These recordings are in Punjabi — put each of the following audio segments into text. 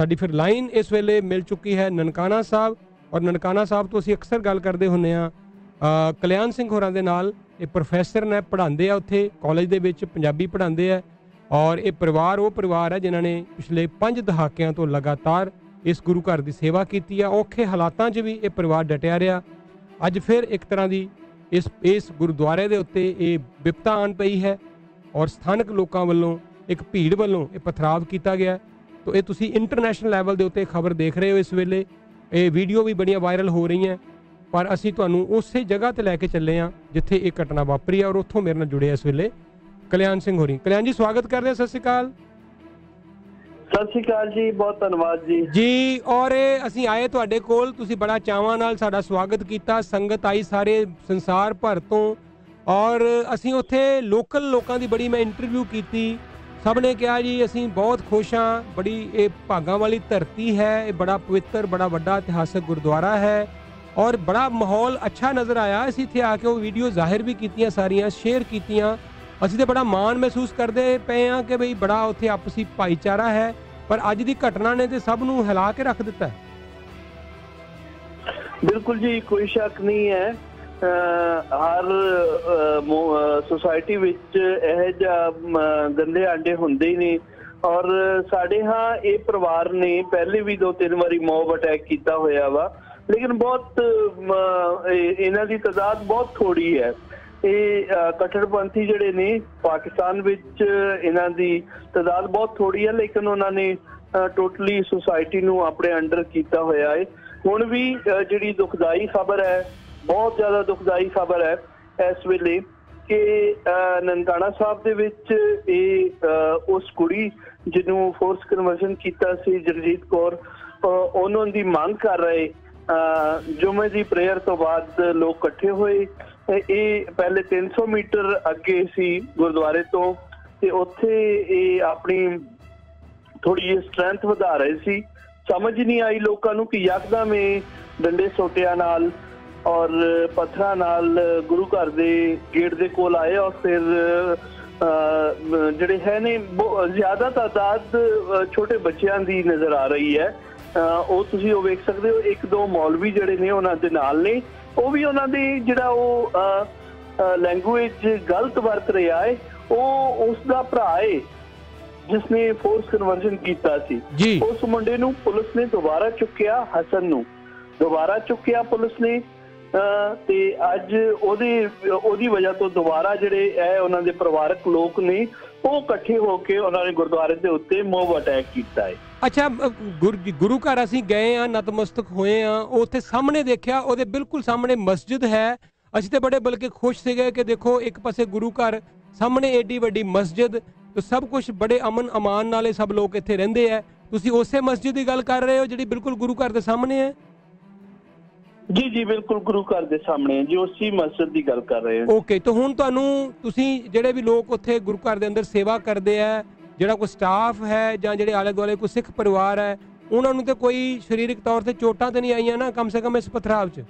ਸਾਡੀ ਫਿਰ ਲਾਈਨ ਇਸ ਵੇਲੇ ਮਿਲ ਚੁੱਕੀ ਹੈ ਨਨਕਾਣਾ ਸਾਹਿਬ ਔਰ ਨਨਕਾਣਾ ਸਾਹਿਬ ਤੋਂ ਅਸੀਂ ਅਕਸਰ ਗੱਲ ਕਰਦੇ ਹੁੰਨੇ ਆ ਕਲਿਆਣ ਸਿੰਘ ਹੋਰਾਂ ਦੇ ਨਾਲ। ਇਹ ਪ੍ਰੋਫੈਸਰ ਨੇ ਪੜ੍ਹਾਉਂਦੇ ਆ ਉੱਥੇ ਕਾਲਜ ਦੇ ਵਿੱਚ ਪੰਜਾਬੀ ਪੜ੍ਹਾਉਂਦੇ ਆ ਔਰ ਇਹ ਪਰਿਵਾਰ ਉਹ ਪਰਿਵਾਰ ਹੈ ਜਿਨ੍ਹਾਂ ਨੇ ਪਿਛਲੇ 5 ਦਹਾਕਿਆਂ ਤੋਂ ਲਗਾਤਾਰ ਇਸ ਗੁਰੂ ਘਰ ਦੀ ਸੇਵਾ ਕੀਤੀ ਆ। ਔਖੇ ਹਾਲਾਤਾਂ 'ਚ ਵੀ ਇਹ ਪਰਿਵਾਰ ਡਟਿਆ ਰਿਹਾ। ਅੱਜ ਫਿਰ ਇੱਕ ਤਰ੍ਹਾਂ ਦੀ ਇਸ ਇਸ ਗੁਰਦੁਆਰੇ ਦੇ ਉੱਤੇ ਇਹ ਵਿਪਤਾ ਆਣ ਪਈ ਹੈ ਔਰ ਸਥਾਨਕ ਲੋਕਾਂ ਵੱਲੋਂ ਇੱਕ ਭੀੜ ਵੱਲੋਂ ਇਹ ਪਥਰਾਵ ਕੀਤਾ ਗਿਆ। ਤੋ ਇਹ ਤੁਸੀਂ ਇੰਟਰਨੈਸ਼ਨਲ ਲੈਵਲ ਦੇ ਉੱਤੇ ਖਬਰ ਦੇਖ ਰਹੇ ਹੋ ਇਸ ਵੇਲੇ। ਇਹ ਵੀਡੀਓ ਵੀ ਬੜੀਆਂ ਵਾਇਰਲ ਹੋ ਰਹੀਆਂ। ਪਰ ਅਸੀਂ ਤੁਹਾਨੂੰ ਉਸੇ ਜਗ੍ਹਾ ਤੇ ਲੈ ਕੇ ਚੱਲੇ ਆ ਜਿੱਥੇ ਇਹ ਘਟਨਾ ਵਾਪਰੀ ਆ ਔਰ ਉੱਥੋਂ ਮੇਰੇ ਨਾਲ ਜੁੜੇ ਇਸ ਵੇਲੇ ਕਲਿਆਣ ਸਿੰਘ ਹੋਰੀ। ਕਲਿਆਣ ਜੀ ਸਵਾਗਤ ਕਰਦੇ ਹਾਂ ਸਤਿ ਸ਼੍ਰੀ ਅਕਾਲ। ਸਤਿ ਸ਼੍ਰੀ ਅਕਾਲ ਜੀ ਬਹੁਤ ਧੰਨਵਾਦ ਜੀ। ਜੀ ਔਰ ਇਹ ਅਸੀਂ ਆਏ ਤੁਹਾਡੇ ਕੋਲ ਤੁਸੀਂ ਬੜਾ ਚਾਵਾਂ ਨਾਲ ਸਾਡਾ ਸਵਾਗਤ ਕੀਤਾ। ਸੰਗਤ ਆਈ ਸਾਰੇ ਸੰਸਾਰ ਭਰ ਤੋਂ। ਔਰ ਅਸੀਂ ਉੱਥੇ ਲੋਕਲ ਲੋਕਾਂ ਦੀ ਬੜੀ ਮੈਂ ਇੰਟਰਵਿਊ ਕੀਤੀ। ਸਭ ਨੇ ਕਿਹਾ ਜੀ, ਅਸੀਂ ਬਹੁਤ ਖੁਸ਼ ਹਾਂ। ਬੜੀ ਇਹ ਭਾਗਾਂ ਵਾਲੀ ਧਰਤੀ ਹੈ। ਇਹ ਬੜਾ ਪਵਿੱਤਰ, ਬੜਾ ਵੱਡਾ ਇਤਿਹਾਸਕ ਗੁਰਦੁਆਰਾ ਹੈ। ਔਰ ਬੜਾ ਮਾਹੌਲ ਅੱਛਾ ਨਜ਼ਰ ਆਇਆ। ਅਸੀਂ ਇੱਥੇ ਆ ਕੇ ਉਹ ਵੀਡੀਓ ਜ਼ਾਹਿਰ ਵੀ ਕੀਤੀਆਂ, ਸਾਰੀਆਂ ਸ਼ੇਅਰ ਕੀਤੀਆਂ। ਅਸੀਂ ਤੇ ਬੜਾ ਮਾਣ ਮਹਿਸੂਸ ਕਰਦੇ ਪਏ ਆ ਕਿ ਬਈ ਬੜਾ ਉੱਥੇ ਆਪਸੀ ਭਾਈਚਾਰਾ ਹੈ। ਪਰ ਅੱਜ ਦੀ ਘਟਨਾ ਨੇ ਤੇ ਸਭ ਨੂੰ ਹਿਲਾ ਕੇ ਰੱਖ ਦਿੱਤਾ ਬਿਲਕੁਲ ਜੀ, ਕੋਈ ਸ਼ੱਕ ਨਹੀਂ ਹੈ। ਹਰ ਸੋਸਾਇਟੀ ਵਿੱਚ ਇਹ ਜਿਹਾ ਗੰਦੇ ਆਂਡੇ ਹੁੰਦੇ ਹੀ ਨਹੀਂ। ਔਰ ਸਾਡੇ ਹਾਂ ਇਹ ਪਰਿਵਾਰ ਨੇ ਪਹਿਲੇ ਵੀ ਦੋ ਤਿੰਨ ਵਾਰੀ ਮੌਬ ਅਟੈਕ ਕੀਤਾ ਹੋਇਆ ਵਾ। ਲੇਕਿਨ ਬਹੁਤ ਇਹਨਾਂ ਦੀ ਤਦਾਦ ਬਹੁਤ ਥੋੜੀ ਹੈ। ਇਹ ਕਟੜਪੰਥੀ ਜਿਹੜੇ ਨੇ, ਪਾਕਿਸਤਾਨ ਵਿੱਚ ਇਹਨਾਂ ਦੀ ਤਦਾਦ ਬਹੁਤ ਥੋੜੀ ਹੈ, ਲੇਕਿਨ ਉਹਨਾਂ ਨੇ ਟੋਟਲੀ ਸੁਸਾਇਟੀ ਨੂੰ ਆਪਣੇ ਅੰਡਰ ਕੀਤਾ ਹੋਇਆ ਹੈ। ਹੁਣ ਵੀ ਜਿਹੜੀ ਦੁਖਦਾਈ ਖਬਰ ਹੈ ਬਹੁਤ ਜ਼ਿਆਦਾ ਦੁਖਦਾਈ ਖਬਰ ਹੈ ਇਸ ਵੇਲੇ ਕਿ ਨਨਕਾਣਾ ਸਾਹਿਬ ਦੇ ਵਿੱਚ ਇਹ ਉਸ ਕੁੜੀ ਜਿਹਨੂੰ ਫੋਰਸ ਕਨਵਰਸ਼ਨ ਕੀਤਾ ਸੀ, ਜਗਜੀਤ ਕੌਰ ਉਹਨਾਂ ਦੀ ਮੰਗ ਕਰ ਰਹੇ ਜੁਮੇ ਦੀ ਪ੍ਰੇਅਰ ਤੋਂ ਬਾਅਦ ਲੋਕ ਇਕੱਠੇ ਹੋਏ ਇਹ ਪਹਿਲੇ 300 ਮੀਟਰ ਅੱਗੇ ਸੀ ਗੁਰਦੁਆਰੇ ਤੋਂ, ਤੇ ਉੱਥੇ ਇਹ ਆਪਣੀ ਥੋੜੀ ਜਿਹੀ ਸਟਰੈਂਥ ਵਧਾ ਰਹੇ ਸੀ। ਸਮਝ ਨਹੀਂ ਆਈ ਲੋਕਾਂ ਨੂੰ ਕਿ ਯਕਦਮ ਇਹ ਡੰਡੇ ਸੋਟਿਆਂ ਨਾਲ ਔਰ ਪੱਥਰਾਂ ਨਾਲ ਗੁਰੂ ਘਰ ਦੇ ਗੇਟ ਦੇ ਕੋਲ ਆਏ ਔਰ ਫਿਰ ਜਿਹੜੇ ਹੈ ਨੇ ਜ਼ਿਆਦਾ ਤਾਦਾਦ ਛੋਟੇ ਬੱਚਿਆਂ ਦੀ ਨਜ਼ਰ ਆ ਰਹੀ ਹੈ। ਉਹ ਤੁਸੀਂ ਉਹ ਵੇਖ ਸਕਦੇ ਹੋ ਇੱਕ ਦੋ ਮੌਲਵੀ ਜਿਹੜੇ ਨੇ ਉਹਨਾਂ ਦੇ ਨਾਲ ਨੇ। ਉਹ ਵੀ ਉਹਨਾਂ ਦੀ ਜਿਹੜਾ ਉਹ ਲੈਂਗੁਏਜ ਗਲਤ ਵਰਤ ਰਿਹਾ ਹੈ ਉਹ ਉਸ ਦਾ ਭਰਾ ਹੈ ਜਿਸ ਨੇ ਫੋਰਸ ਕਨਵਰਜਨ ਕੀਤਾ ਸੀ। ਉਸ ਮੁੰਡੇ ਨੂੰ ਪੁਲਿਸ ਨੇ ਦੁਬਾਰਾ ਚੁੱਕਿਆ ਹਸਨ ਨੂੰ। ਦੁਬਾਰਾ ਚੁੱਕਿਆ ਪੁਲਿਸ ਨੇ ਤੇ ਅੱਜ ਉਹਦੀ ਉਹਦੀ ਵਜ੍ਹਾ ਤੋਂ ਦੁਬਾਰਾ ਜਿਹੜੇ ਐ ਉਹਨਾਂ ਦੇ ਪਰਿਵਾਰਕ ਲੋਕ ਨੇ, ਉਹ ਇਕੱਠੇ ਹੋ ਕੇ ਉਹਨਾਂ ਨੇ ਗੁਰਦੁਆਰੇ ਦੇ ਉੱਤੇ ਮੋਬ ਅਟੈਕ ਕੀਤਾ ਹੈ। ਅੱਛਾ ਗੁਰੂ ਘਰ ਅਸੀਂ ਗਏ ਆ ਨਤਮਸਤਕ ਹੋਏ ਆ ਉੱਥੇ ਸਾਹਮਣੇ ਦੇਖਿਆ, ਉਹਦੇ ਬਿਲਕੁਲ ਸਾਹਮਣੇ ਮਸਜਿਦ ਹੈ। ਅਸੀਂ ਤੇ ਬੜੇ ਬਲਕਿ ਖੁਸ਼ ਸੀਗੇ ਕਿ ਦੇਖੋ, ਇੱਕ ਪਾਸੇ ਗੁਰੂ ਘਰ, ਸਾਹਮਣੇ ਏਡੀ ਵੱਡੀ ਮਸਜਿਦ, ਤੇ ਸਭ ਕੁਝ ਬੜੇ ਅਮਨ ਅਮਾਨ ਨਾਲੇ ਸਭ ਲੋਕ ਇੱਥੇ ਰਹਿੰਦੇ ਆ। ਤੁਸੀਂ ਉਸੇ ਮਸਜਿਦ ਦੀ ਗੱਲ ਕਰ ਰਹੇ ਹੋ, ਜਿਹੜੀ ਬਿਲਕੁਲ ਗੁਰੂ ਘਰ ਦੇ ਸਾਹਮਣੇ ਹੈ? ਜੀ ਜੀ ਬਿਲਕੁਲ ਗੁਰੂ ਘਰ ਦੇ ਸਾਹਮਣੇ ਜੀ ਉਸੇ ਮਸਜਿਦ ਦੀ ਗੱਲ ਕਰ ਰਹੇ ਹਾਂ। ਓਕੇ ਤਾਂ ਹੁਣ ਤੁਹਾਨੂੰ ਤੁਸੀਂ ਜਿਹੜੇ ਵੀ ਲੋਕ ਉੱਥੇ ਗੁਰੂ ਘਰ ਦੇ ਅੰਦਰ ਸੇਵਾ ਕਰਦੇ ਆ ਜਿਹੜਾ ਕੋਈ ਸਟਾਫ ਹੈ ਜਾਂ ਜਿਹੜੇ ਆਲੇ ਦੁਆਲੇ ਕੋਈ ਸਿੱਖ ਪਰਿਵਾਰ ਹੈ ਉਹਨਾਂ ਨੂੰ ਤੇ ਕੋਈ ਸਰੀਰਕ ਤੌਰ ਤੇ ਚੋਟਾਂ ਤੇ ਨਹੀਂ ਆਈਆਂ ਨਾ ਕਮ ਸੇ ਕਮ ਇਸ ਪਥਰਾਵ 'ਚ?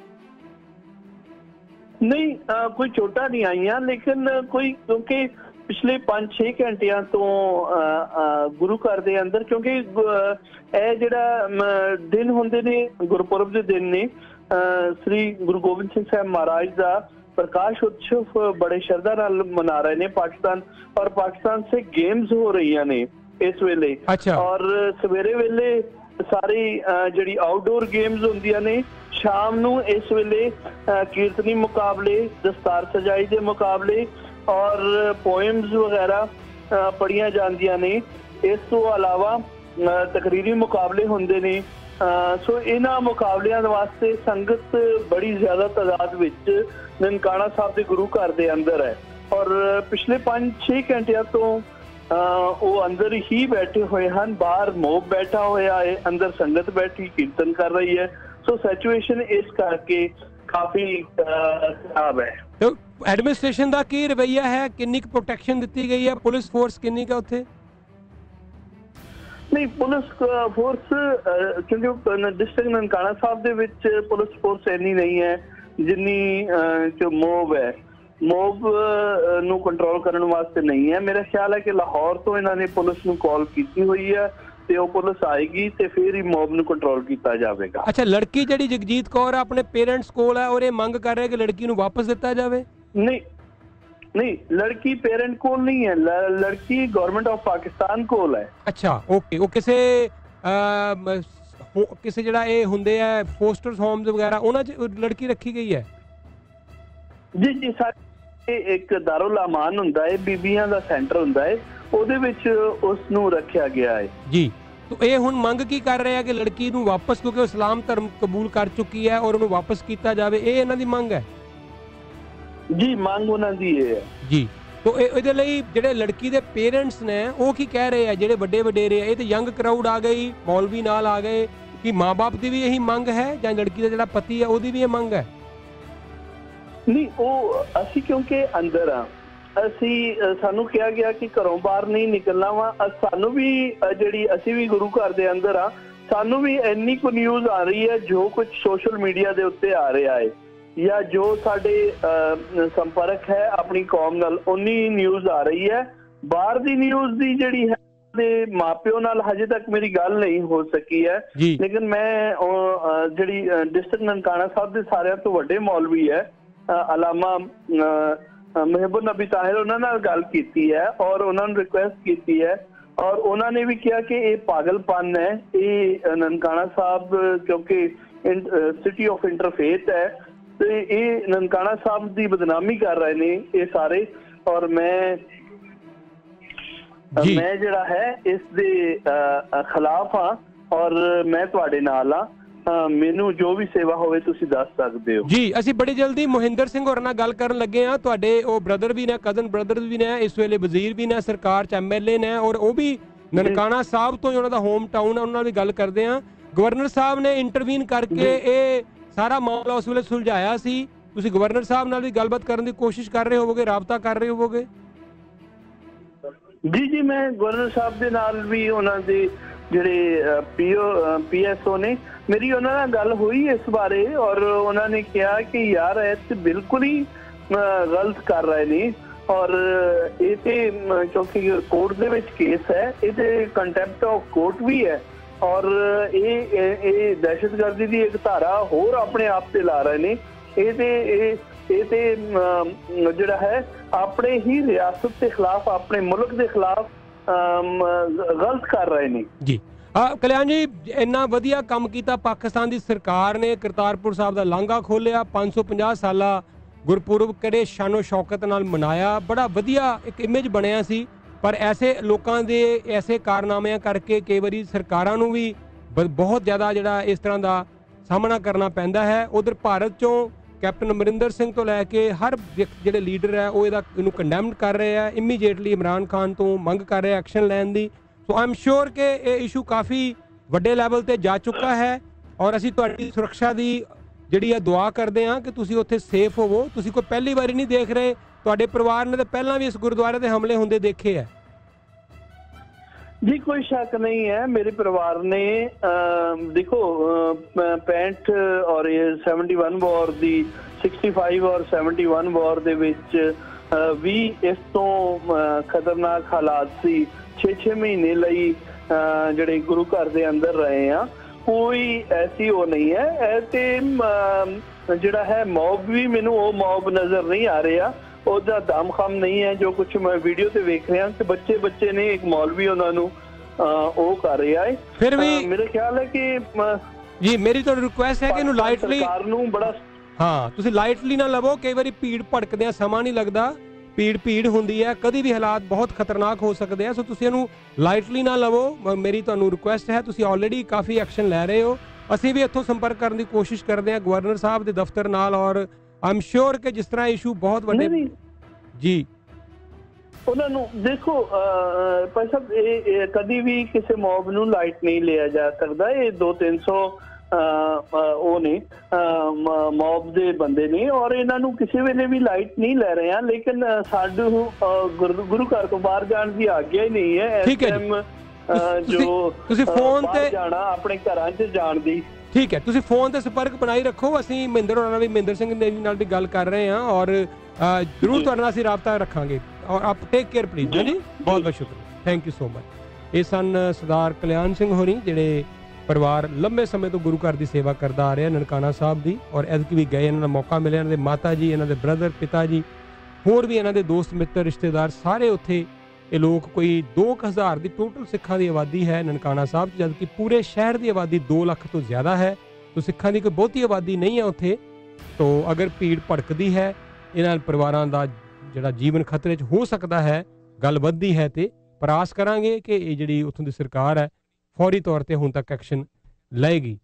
ਨਹੀਂ ਕੋਈ ਚੋਟਾਂ ਨਹੀਂ ਆਈਆਂ ਲੇਕਿਨ ਕੋਈ ਕਿਉਂਕਿ ਪਿਛਲੇ 5-6 ਘੰਟਿਆਂ ਤੋਂ ਗੁਰੂ ਘਰ ਦੇ ਅੰਦਰ ਕਿਉਂਕਿ ਇਹ ਜਿਹੜਾ ਦਿਨ ਹੁੰਦੇ ਨੇ ਗੁਰਪੁਰਬ ਦੇ ਦਿਨ ਨੇ ਸ੍ਰੀ ਗੁਰੂ ਗੋਬਿੰਦ ਸਿੰਘ ਸਾਹਿਬ ਮਹਾਰਾਜ ਦਾ ਪ੍ਰਕਾਸ਼ ਉਤਸਵ ਬੜੇ ਸ਼ਰਧਾ ਨਾਲ ਮਨਾ ਰਹੇ ਨੇ ਪਾਕਿਸਤਾਨ ਔਰ ਪਾਕਿਸਤਾਨ ਸੇ ਗੇਮਸ ਹੋ ਰਹੀਆਂ ਨੇ ਇਸ ਵੇਲੇ। ਔਰ ਸਵੇਰੇ ਵੇਲੇ ਸਾਰੀ ਜਿਹੜੀ ਆਊਟਡੋਰ ਗੇਮਸ ਹੁੰਦੀਆਂ ਨੇ ਸ਼ਾਮ ਨੂੰ ਇਸ ਵੇਲੇ ਕੀਰਤਨੀ ਮੁਕਾਬਲੇ ਦਸਤਾਰ ਸਜਾਈ ਦੇ ਮੁਕਾਬਲੇ ਔਰ ਪੋਇਮਸ ਵਗੈਰਾ ਪੜੀਆਂ ਜਾਂਦੀਆਂ ਨੇ। ਇਸ ਤੋਂ ਇਲਾਵਾ ਤਕਰੀਰੀ ਮੁਕਾਬਲੇ ਹੁੰਦੇ ਨੇ। ਸੋ ਇਹਨਾਂ ਮੁਕਾਬਲਿਆਂ ਵਾਸਤੇ ਸੰਗਤ ਬੜੀ ਜ਼ਿਆਦਾ ਤਾਦਾਦ ਵਿੱਚ ਨਨਕਾਣਾ ਸਾਹਿਬ ਦੇ ਗੁਰੂ ਘਰ ਦੇ ਅੰਦਰ ਹੈ। ਔਰ ਪਿਛਲੇ 5-6 ਘੰਟਿਆਂ ਤੋਂ ਉਹ ਅੰਦਰ ਹੀ ਬੈਠੇ ਹੋਏ ਹਨ। ਬਾਹਰ ਮੋਬ ਬੈਠਾ ਹੋਇਆ ਹੈ, ਅੰਦਰ ਸੰਗਤ ਬੈਠੀ, ਕੀਰਤਨ ਕਰ ਰਹੀ ਹੈ। ਸੋ ਸਿਚੁਏਸ਼ਨ ਇਸ ਕਰਕੇ ਕਾਫੀ ਖਰਾਬ ਹੈ। ਐਡਮਿਨਿਸਟ੍ਰੇਸ਼ਨ ਦਾ ਕੀ ਰਵਈਆ ਹੈ? ਕਿੰਨੀ ਕੁ ਪ੍ਰੋਟੈਕਸ਼ਨ ਦਿੱਤੀ ਗਈ ਹੈ? ਪੁਲਿਸ ਫੋਰਸ ਕਿੰਨੀ ਕੁ ਉੱਥੇ? ਨਹੀਂ ਪੁਲਿਸ ਫੋਰਸ ਕਿਉਂਕਿ ਡਿਸਟ੍ਰਿਕਟ ਨਨਕਾਣਾ ਸਾਹਿਬ ਦੇ ਵਿੱਚ ਪੁਲਿਸ ਫੋਰਸ ਇੰਨੀ ਨਹੀਂ ਹੈ ਜਿੰਨੀ ਜੋ ਮੋਬ ਹੈ। ਮੋਬ ਨੂੰ ਕੰਟਰੋਲ ਕਰਨ ਵਾਸਤੇ ਨਹੀਂ ਹੈ। ਮੇਰਾ ਖਿਆਲ ਹੈ ਕਿ ਲਾਹੌਰ ਤੋਂ ਇਹਨਾਂ ਨੇ ਪੁਲਿਸ ਨੂੰ ਕਾਲ ਕੀਤੀ ਹੋਈ ਹੈ ਤੇ ਉਹ ਪੁਲਿਸ ਆਏਗੀ ਤੇ ਫਿਰ ਹੀ ਮੌਬ ਨੂੰ ਕੰਟਰੋਲ ਕੀਤਾ ਜਾਵੇਗਾ। ਅੱਛਾ ਲੜਕੀ ਜਿਹੜੀ ਜਗਜੀਤ ਕੌਰ ਆਪਣੇ ਪੇਰੈਂਟਸ ਕੋਲ ਹੈ ਔਰ ਇਹ ਮੰਗ ਕਰ ਰਿਹਾ ਕਿ ਲੜਕੀ ਨੂੰ ਵਾਪਸ ਦਿੱਤਾ ਜਾਵੇ? ਨਹੀਂ ਨਹੀਂ ਲੜਕੀ ਪੇਰੈਂਟ ਕੋਲ ਨਹੀਂ ਹੈ ਲ- ਲੜਕੀ ਗਵਰਨਮੈਂਟ ਆਫ ਪਾਕਿਸਤਾਨ ਕੋਲ ਹੈ ਅੱਛਾ ਓਕੇ ਉਹ ਕਿਸੇ ਕਿਸੇ ਜਿਹੜਾ ਇਹ ਹੁੰਦੇ ਆ ਫੋਸਟਰਸ ਹੋਮਸ ਵਗੈਰਾ ਉਹਨਾਂ 'ਚ ਲੜਕੀ ਰੱਖੀ ਗਈ ਹੈ ਜੀ ਜੀ ਸਾਡੇ ਇੱਕ ਦਾਰੁਲ ਅਮਾਨ ਹੁੰਦਾ ਹੈ ਬੀਬੀਆਂ ਦਾ ਸੈਂਟਰ ਹੁੰਦਾ ਹੈ ਉਹਦੇ ਵਿੱਚ ਉਸ ਨੂੰ ਰੱਖਿਆ ਗਿਆ ਹੈ ਜੀ ਤੋ ਇਹ ਹੁਣ ਮੰਗ ਕੀ ਕਰ ਰਹੇ ਆ ਕਿ ਲੜਕੀ ਨੂੰ ਵਾਪਸ ਕਿਉਂਕਿ ਉਹ ਇਸਲਾਮ ਧਰਮ ਕਬੂਲ ਕਰ ਚੁੱਕੀ ਹੈ ਔਰ ਉਹਨੂੰ ਵਾਪਸ ਕੀਤਾ ਜਾਵੇ ਇਹ ਇਹਨਾਂ ਦੀ ਮੰਗ ਹੈ ਜੀ ਮੰਗ ਉਹਨਾਂ ਦੀ ਇਹ ਹੈ। ਜੀ। ਤੋ ਇਹ ਇਹਦੇ ਲਈ ਜਿਹੜੇ ਲੜਕੀ ਦੇ ਪੇਰੈਂਟਸ ਨੇ ਉਹ ਕੀ ਕਹਿ ਰਹੇ ਆ? ਜਿਹੜੇ ਵੱਡੇ ਵਡੇਰੇ ਆ ਇਹ ਤੇ ਯੰਗ ਕਰਾਊਡ ਆ ਗਈ ਮੌਲਵੀ ਨਾਲ ਆ ਗਏ ਕਿ ਮਾਪੇ ਦੀ ਵੀ ਇਹੀ ਮੰਗ ਹੈ ਜਾਂ ਲੜਕੀ ਦਾ ਜਿਹੜਾ ਪਤੀ ਹੈ ਉਹਦੀ ਵੀ ਇਹ ਮੰਗ ਹੈ? ਨਹੀਂ ਉਹ ਅਸੀਂ ਕਿਉਂਕਿ ਅੰਦਰ ਆ ਅਸੀਂ ਸਾਨੂੰ ਕਿਹਾ ਗਿਆ ਕਿ ਘਰੋਂ ਬਾਹਰ ਨਹੀਂ ਨਿਕਲਣਾ ਵਾ ਸਾਨੂੰ ਵੀ ਜਿਹੜੀ ਅਸੀਂ ਵੀ ਗੁਰੂ ਘਰ ਦੇ ਅੰਦਰ ਆ ਸਾਨੂੰ ਵੀ ਇੰਨੀ ਕੁ ਨਿਊਜ਼ ਆ ਰਹੀ ਹੈ ਜੋ ਕੁਝ ਸੋਸ਼ਲ ਮੀਡੀਆ ਦੇ ਉੱਤੇ ਆ ਰਿਹਾ ਹੈ। ਜਾਂ ਜੋ ਸਾਡੇ ਸੰਪਰਕ ਹੈ ਆਪਣੀ ਕੌਮ ਨਾਲ ਉਨੀ ਨਿਊਜ਼ ਆ ਰਹੀ ਹੈ। ਬਾਹਰ ਦੀ ਨਿਊਜ਼ ਦੀ ਜਿਹੜੀ ਹੈ ਦੇ ਮਾਪਿਓ ਨਾਲ ਹਜੇ ਤੱਕ ਮੇਰੀ ਗੱਲ ਨਹੀਂ ਹੋ ਸਕੀ ਹੈ। ਲੇਕਿਨ ਮੈਂ ਜਿਹੜੀ ਡਿਸਟ੍ਰਿਕਟ ਨਨਕਾਣਾ ਸਾਹਿਬ ਦੇ ਸਾਰਿਆਂ ਤੋਂ ਵੱਡੇ ਮੌਲਵੀ ਹੈ ਅਲਾਮਾ ਮਹਿਬੂਬ ਨਬੀ ਤਾਹਿਰ ਉਹਨਾਂ ਨਾਲ ਗੱਲ ਕੀਤੀ ਹੈ ਔਰ ਉਹਨਾਂ ਨੂੰ ਰਿਕੁਐਸਟ ਕੀਤੀ ਹੈ। ਔਰ ਉਹਨਾਂ ਨੇ ਵੀ ਕਿਹਾ ਕਿ ਇਹ ਪਾਗਲਪਨ ਹੈ ਇਹ ਨਨਕਾਣਾ ਸਾਹਿਬ ਕਿਉਂਕਿ ਸਿਟੀ ਆਫ ਇੰਟਰਫੇਥ ਹੈ। ਤੇ ਇਹ ਨਨਕਾਣਾ ਸਾਹਿਬ ਦੀ ਬਦਨਾਮੀ ਕਰ ਰਹੇ ਨੇ ਇਹ ਸਾਰੇ ਔਰ ਮੈਂ। ਮੈਂ ਜਿਹੜਾ ਹੈ ਇਸ ਦੇ ਖਿਲਾਫ ਹਾਂ ਔਰ ਮੈਂ ਤੁਹਾਡੇ ਨਾਲ ਆ ਮੈਨੂੰ ਜੋ ਵੀ ਸੇਵਾ ਹੋਵੇ ਤੁਸੀਂ ਦੱਸ ਸਕਦੇ ਹੋ। ਜੀ ਅਸੀਂ ਬੜੀ ਜਲਦੀ ਮੋਹਿੰਦਰ ਸਿੰਘ ਹੋਰਾਂ ਨਾਲ ਗੱਲ ਕਰਨ ਲੱਗੇ ਆ ਤੁਹਾਡੇ ਉਹ ਬ੍ਰਦਰ ਵੀ ਨੇ ਕਜ਼ਨ ਬ੍ਰਦਰ ਵੀ ਨੇ ਇਸ ਵੇਲੇ ਵਜ਼ੀਰ ਵੀ ਨੇ ਸਰਕਾਰ ਚ ਐਮਐਲਏ ਨੇ ਔਰ ਉਹ ਵੀ ਨਨਕਾਣਾ ਸਾਹਿਬ ਤੋਂ ਉਹਨਾਂ ਦਾ ਹੋਮ ਟਾਊਨ ਹੈ ਉਹਨਾਂ ਨਾਲ ਵੀ ਗੱਲ ਕਰਦੇ ਆ ਗਵਰਨਰ ਸਾਹਿਬ ਨੇ ਇੰਟਰਵੀਨ ਕਰਕੇ ਇਹ ਸਾਰਾ ਮਾਮਲਾ ਉਸ ਵੇਲੇ ਸੁਲਝਾਇਆ ਸੀ। ਤੁਸੀਂ ਗਵਰਨਰ ਸਾਹਿਬ ਨਾਲ ਵੀ ਗੱਲਬਾਤ ਕਰਨ ਦੀ ਕੋਸ਼ਿਸ਼ ਕਰ ਰਹੇ ਹੋਵੋਗੇ, ਰਾਬਤਾ ਕਰ ਰਹੇ ਹੋਵੋਗੇ? ਜੀ ਜੀ, ਮੈਂ ਗਵਰਨਰ ਸਾਹਿਬ ਦੇ ਨਾਲ ਵੀ ਉਹਨਾਂ ਦੇ ਜਿਹੜੇ ਪੀਓ ਪੀਐਸਓ ਨੇ, ਮੇਰੀ ਉਹਨਾਂ ਨਾਲ ਗੱਲ ਹੋਈ ਇਸ ਬਾਰੇ ਔਰ ਉਹਨਾਂ ਨੇ ਕਿਹਾ ਕਿ ਯਾਰ ਇਹ ਤੇ ਬਿਲਕੁਲ ਹੀ ਗਲਤ ਕਰ ਰਹੇ ਨੇ ਔਰ ਇਹ ਤੇ ਕਿਉਂਕਿ ਕੋਰਟ ਦੇ ਵਿੱਚ ਕੇਸ ਹੈ, ਇਹ ਤੇ ਕੰਟੈਂਪਟ ਆਫ ਕੋਰਟ ਵੀ ਹੈ। ਔਰ ਇਹ ਇਹ ਦਹਿਸ਼ਤਗਰਦੀ ਦੀ ਇੱਕ ਧਾਰਾ ਹੋਰ ਆਪਣੇ ਆਪ ਤੇ ਲਾ ਰਹੇ ਨੇ। ਇਹ ਤੇ, ਇਹ ਇਹ ਤੇ ਜਿਹੜਾ ਹੈ, ਆਪਣੇ ਹੀ ਰਿਆਸਤ ਦੇ ਖਿਲਾਫ, ਆਪਣੇ ਮੁਲਕ ਦੇ ਖਿਲਾਫ ਗਲਤ ਕਰ ਰਹੇ ਨੇ। ਜੀ। ਆ, ਕਲਿਆਣ ਜੀ, ਇੰਨਾ ਵਧੀਆ ਕੰਮ ਕੀਤਾ ਪਾਕਿਸਤਾਨ ਦੀ ਸਰਕਾਰ ਨੇ। ਕਰਤਾਰਪੁਰ ਸਾਹਿਬ ਦਾ ਲਾਂਘਾ ਖੋਲਿਆ 550 ਸਾਲਾ ਗੁਰਪੁਰਬ ਕਿਹੜੇ ਸ਼ਾਨੋ ਸ਼ੌਕਤ ਨਾਲ ਮਨਾਇਆ। ਬੜਾ ਵਧੀਆ ਇੱਕ ਇਮੇਜ ਬਣਿਆ ਸੀ। ਪਰ ਐਸੇ ਲੋਕਾਂ ਦੇ ਐਸੇ ਕਾਰਨਾਮਿਆਂ ਕਰਕੇ ਕਈ ਵਾਰੀ ਸਰਕਾਰਾਂ ਨੂੰ ਵੀ ਬ- ਬਹੁਤ ਜ਼ਿਆਦਾ ਜਿਹੜਾ ਇਸ ਤਰ੍ਹਾਂ ਦਾ ਸਾਹਮਣਾ ਕਰਨਾ ਪੈਂਦਾ ਹੈ। ਉਧਰ ਭਾਰਤ ਚੋਂ ਕੈਪਟਨ ਅਮਰਿੰਦਰ ਸਿੰਘ ਤੋਂ ਲੈ ਕੇ ਹਰ ਵਿਅਕ- ਜਿਹੜੇ ਲੀਡਰ ਹੈ, ਉਹ ਇਹਦਾ, ਇਹਨੂੰ ਕੰਡੈਮਡ ਕਰ ਰਹੇ ਹੈ ਇਮੀਡੀਏਟਲੀ ਇਮਰਾਨ ਖਾਨ ਤੋਂ ਮੰਗ ਕਰ ਰਿਹਾ ਐਕਸ਼ਨ ਲੈਣ ਦੀ। ਸੋ ਆਮ ਸ਼ੋਰ ਕਿ ਇਹ ਇਸ਼ੂ ਕਾਫੀ ਵੱਡੇ ਲੈਵਲ ਤੇ ਜਾ ਚੁੱਕਾ ਹੈ ਔਰ ਅਸੀਂ ਤੁਹਾਡੀ ਸੁਰੱਖਿਆ ਦੀ ਜਿਹੜੀ ਹੈ ਦੁਆ ਕਰਦੇ ਹਾਂ ਕਿ ਤੁਸੀਂ ਉੱਥੇ ਸੇਫ ਹੋਵੋ। ਤੁਸੀਂ ਕੋਈ ਪਹਿਲੀ ਵਾਰੀ ਨਹੀਂ ਦੇਖ ਰਹੇ। ਤੁਹਾਡੇ ਪਰਿਵਾਰ ਨੇ ਤਾਂ ਪਹਿਲਾਂ ਵੀ ਇਸ ਗੁਰਦੁਆਰੇ ਤੇ ਹਮਲੇ ਹੁੰਦੇ ਦੇਖੇ ਹੈ ਜੀ ਕੋਈ ਸ਼ੱਕ ਨਹੀਂ ਹੈ। ਮੇਰੇ ਪਰਿਵਾਰ ਨੇ ਅਮ, ਦੇਖੋ ਅਮ, 65 ਔਰ ਇਹ 71 ਵਾਰ ਦੀ 65 ਔਰ 71 ਵਾਰ ਦੇ ਵਿੱਚ ਵੀ ਇਸ ਤੋਂ ਖਤਰਨਾਕ ਹਾਲਾਤ ਸੀ। 6-6 ਮਹੀਨੇ ਲਈ ਅ, ਜਿਹੜੇ ਗੁਰੂ ਘਰ ਦੇ ਅੰਦਰ ਰਹੇ ਆ ਕੋਈ ਐਸੀ ਉਹ ਨਹੀਂ ਹੈ। ਇਹ ਤੇ ਜਿਹੜਾ ਹੈ ਮੌਬ ਵੀ ਮੈਨੂੰ ਉਹ ਮੌਬ ਨਜ਼ਰ ਨਹੀਂ ਆ ਰਿਹਾ। ਉਹਦਾ ਦਮਖਮ ਨਹੀਂ ਹੈ ਜੋ ਕੁਝ ਮੈਂ ਵੀਡੀਓ ਤੇ ਵੇਖ ਰਿਹਾ ਕਿ ਬੱਚੇ ਬੱਚੇ ਨੇ ਇੱਕ ਮੌਲਵੀ ਉਹਨਾਂ ਨੂੰ ਉਹ ਕਰ ਰਿਹਾ ਹੈ। ਫਿਰ ਵੀ ਮੇਰੇ ਖਿਆਲ ਹੈ ਕਿ ਜੀ ਮੇਰੀ ਤੁਹਾਨੂੰ ਰਿਕੁਐਸਟ ਹੈ ਕਿ ਇਹਨੂੰ ਲਾਈਟਲੀ ਸਰਕਾਰ ਨੂੰ ਬੜਾ ਹਾਂ ਤੁਸੀਂ ਲਾਈਟਲੀ ਨਾ ਲਵੋ ਕਈ ਵਾਰੀ ਭੀੜ ਭੜਕਦਿਆਂ ਸਮਾਂ ਨਹੀਂ ਲੱਗਦਾ। ਭੀੜ ਭੀੜ ਹੁੰਦੀ ਹੈ ਕਦੀ ਵੀ ਹਾਲਾਤ ਬਹੁਤ ਖਤਰਨਾਕ ਹੋ ਸਕਦੇ ਆ ਸੋ ਤੁਸੀਂ ਇਹਨੂੰ ਲਾਈਟਲੀ ਨਾ ਲਵੋ। ਮੇਰੀ ਤੁਹਾਨੂੰ ਰਿਕੁਐਸਟ ਹੈ ਤੁਸੀਂ ਆਲਰੇਡੀ ਕਾਫੀ ਐਕਸ਼ਨ ਲੈ ਰਹੇ ਹੋ। ਅਸੀਂ ਵੀ ਇੱਥੋਂ ਸੰਪਰਕ ਕਰਨ ਦੀ ਕੋਸ਼ਿਸ਼ ਕਰਦੇ ਹਾਂ ਗਵਰਨਰ ਸਾਹਿਬ ਦੇ ਦਫ਼ਤਰ ਨਾਲ ਔਰ ਆਮ ਸ਼ੋਰ ਕਿ ਜਿਸ ਤਰ੍ਹਾਂ ਇਸ਼ੂ ਬਹੁਤ ਵੱਡੇ ਜੀ। ਉਹਨਾਂ ਨੂੰ ਦੇਖੋ ਭਾਈ ਸਾਹਿਬ ਇਹ ਕਦੀ ਵੀ ਕਿਸੇ ਮੌਬ ਨੂੰ ਲਾਈਟ ਨਹੀਂ ਲਿਆ ਜਾ ਸਕਦਾ। ਇਹ 2-300 ਉਹ ਨੇ ਮੌਬ ਦੇ ਬੰਦੇ ਨੇ ਔਰ ਇਹਨਾਂ ਨੂੰ ਕਿਸੇ ਵੇਲੇ ਵੀ ਲਾਈਟ ਨਹੀਂ ਲੈ ਰਹੇ ਆ। ਲੇਕਿਨ ਅਹ, ਗੁਰੂ ਘਰ ਤੋਂ ਬਾਹਰ ਜਾਣ ਦੀ ਆਗਿਆ ਹੀ ਨਹੀਂ ਹੈ। ਇਸ ਠੀਕ ਹੈ ਜੀ। ਤੁਸੀਂ- ਫੋਨ ਤੇ- ਜਾਣਾ ਆਪਣੇ ਘਰਾਂ 'ਚ ਜਾਣ ਦੀ। ਠੀਕ ਹੈ ਤੁਸੀਂ ਫੋਨ ਤੇ ਸੰਪਰਕ ਬਣਾਈ ਰੱਖੋ ਅਸੀਂ ਮਹਿੰਦਰ ਹੋਰਾਂ ਨਾਲ ਵੀ ਮਹਿੰਦਰ ਸਿੰਘ ਨੇ ਨਾਲ ਵੀ ਗੱਲ ਕਰ ਰਹੇ ਹਾਂ ਔਰ ਜ਼ਰੂਰ। ਤੁਹਾਡੇ ਨਾਲ ਅਸੀਂ ਰਾਬਤਾ ਰੱਖਾਂਗੇ ਔਰ ਆਪ ਟੇਕ ਕੇਅਰ ਪਲੀਜ਼ ਜੀ, ਜੀ ਜੀ। ਬਹੁਤ ਬਹੁਤ ਸ਼ੁਕਰੀਆ ਥੈਂਕ ਯੂ ਸੋ ਮਚ ਇਹ ਸਨ ਸਰਦਾਰ ਕਲਿਆਣ ਸਿੰਘ ਹੋਰੀ ਜਿਹੜੇ ਪਰਿਵਾਰ ਲੰਬੇ ਸਮੇਂ ਤੋਂ ਗੁਰੂ ਘਰ ਦੀ ਸੇਵਾ ਕਰਦਾ ਆ ਰਿਹਾ ਨਨਕਾਣਾ ਸਾਹਿਬ ਦੀ ਔਰ ਐਤਕੀ ਵੀ ਗਏ ਇਹਨਾਂ ਦਾ ਮੌਕਾ ਮਿਲਿਆ ਇਹਨਾਂ ਦੇ ਮਾਤਾ ਜੀ ਇਹਨਾਂ ਦੇ ਬ੍ਰਦਰ ਪਿਤਾ ਜੀ ਹੋਰ ਵੀ ਇਹਨਾਂ ਦੇ ਦੋਸਤ ਮਿੱਤਰ ਰਿਸ਼ਤੇਦਾਰ ਸਾਰੇ ਉੱਥੇ ਇਹ ਲੋਕ ਕੋਈ 2000 ਦੀ ਟੋਟਲ ਸਿੱਖਾਂ ਦੀ ਆਬਾਦੀ ਹੈ ਨਨਕਾਣਾ ਸਾਹਿਬ 'ਚ, ਜਦਕਿ ਪੂਰੇ ਸ਼ਹਿਰ ਦੀ ਆਬਾਦੀ 2 ਲੱਖ ਤੋਂ ਜ਼ਿਆਦਾ ਹੈ। ਤੋ ਸਿੱਖਾਂ ਦੀ ਕੋਈ ਬਹੁਤੀ ਆਬਾਦੀ ਨਹੀਂ ਹੈ ਉੱਥੇ। ਤੋ ਅਗਰ ਭੀੜ ਭੜਕਦੀ ਹੈ ਇਹਨਾਂ ਪਰਿਵਾਰਾਂ ਦਾ ਜਿਹੜਾ ਜੀਵਨ ਖਤਰੇ 'ਚ ਹੋ ਸਕਦਾ ਹੈ ਗੱਲ ਵੱਧਦੀ ਹੈ ਤੇ ਪ੍ਰਆਸ ਕਰਾਂਗੇ ਕਿ ਇਹ ਜਿਹੜੀ ਉੱਥੋਂ ਦੀ ਸਰਕਾਰ ਹੈ ਫੌਰੀ ਤੌਰ ਤੇ ਹੁਣ ਤੱਕ ਐਕਸ਼ਨ ਲਏਗੀ।